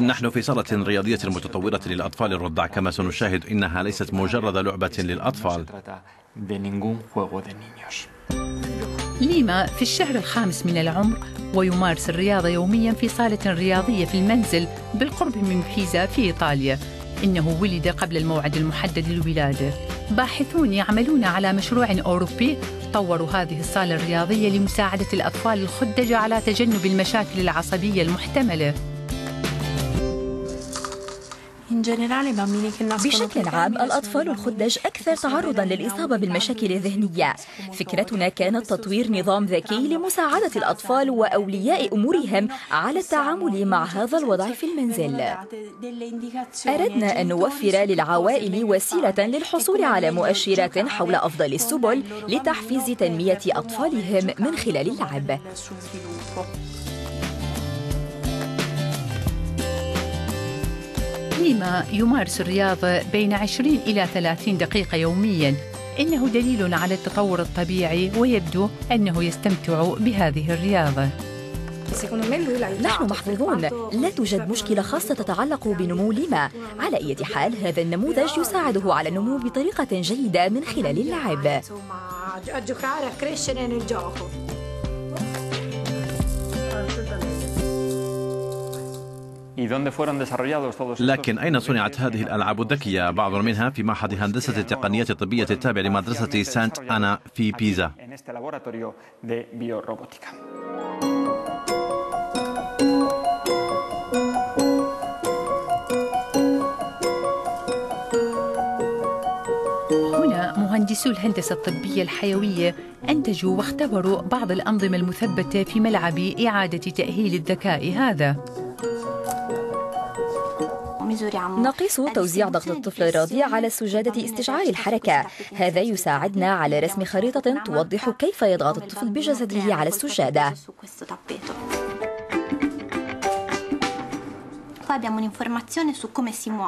نحن في صالة رياضية متطورة للأطفال الرضع كما سنشاهد إنها ليست مجرد لعبة للأطفال. ليما في الشهر الخامس من العمر ويمارس الرياضة يوميا في صالة رياضية في المنزل بالقرب من بيزا في إيطاليا. إنه ولد قبل الموعد المحدد للولادة. باحثون يعملون على مشروع أوروبي. طوروا هذه الصالة الرياضية لمساعدة الأطفال الخدجة على تجنب المشاكل العصبية المحتملة. بشكل عام الأطفال الخدج أكثر تعرضا للإصابة بالمشاكل الذهنية. فكرتنا كانت تطوير نظام ذكي لمساعدة الأطفال وأولياء أمورهم على التعامل مع هذا الوضع في المنزل. أردنا أن نوفر للعوائل وسيلة للحصول على مؤشرات حول أفضل السبل لتحفيز تنمية أطفالهم من خلال اللعب. ليما يمارس الرياضة بين 20 إلى 30 دقيقة يومياً. إنه دليل على التطور الطبيعي ويبدو أنه يستمتع بهذه الرياضة. نحن محظوظون. لا توجد مشكلة خاصة تتعلق بنمو لما على أي حال هذا النموذج يساعده على النمو بطريقة جيدة من خلال اللعب. لكن أين صنعت هذه الألعاب الذكية؟ بعض منها في معهد هندسة التقنيات الطبية التابع لمدرسة سانت أنا في بيزا. هنا مهندسو الهندسة الطبية الحيوية أنتجوا واختبروا بعض الأنظمة المثبتة في ملعب إعادة تأهيل الذكاء هذا. نقيس توزيع ضغط الطفل الرضيع على السجادة استشعار الحركة هذا يساعدنا على رسم خريطة توضح كيف يضغط الطفل بجسده على السجادة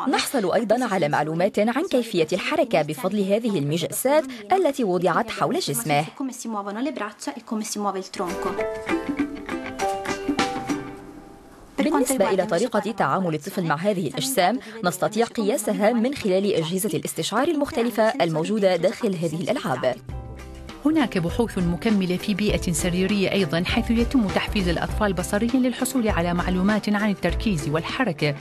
نحصل أيضا على معلومات عن كيفية الحركة بفضل هذه المجسات التي وضعت حول جسمه بالنسبة إلى طريقة تعامل الطفل مع هذه الأجسام نستطيع قياسها من خلال أجهزة الاستشعار المختلفة الموجودة داخل هذه الألعاب. هناك بحوث مكملة في بيئة سريرية أيضا حيث يتم تحفيز الأطفال بصريا للحصول على معلومات عن التركيز والحركة.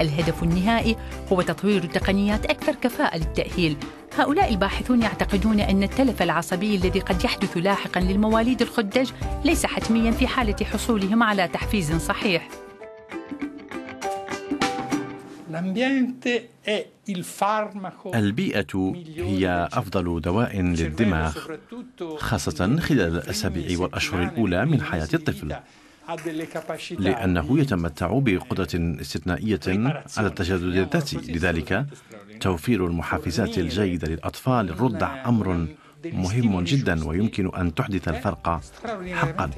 الهدف النهائي هو تطوير تقنيات أكثر كفاءة للتأهيل. هؤلاء الباحثون يعتقدون أن التلف العصبي الذي قد يحدث لاحقا للمواليد الخدج ليس حتميا في حالة حصولهم على تحفيز صحيح. البيئة هي أفضل دواء للدماغ خاصة خلال الأسابيع والأشهر الأولى من حياة الطفل. لأنه يتمتع بقدرة استثنائية على التجدد الذاتي. لذلك توفير المحفزات الجيدة للأطفال الرضع أمر مهم جدا ويمكن أن تحدث الفرق حقا.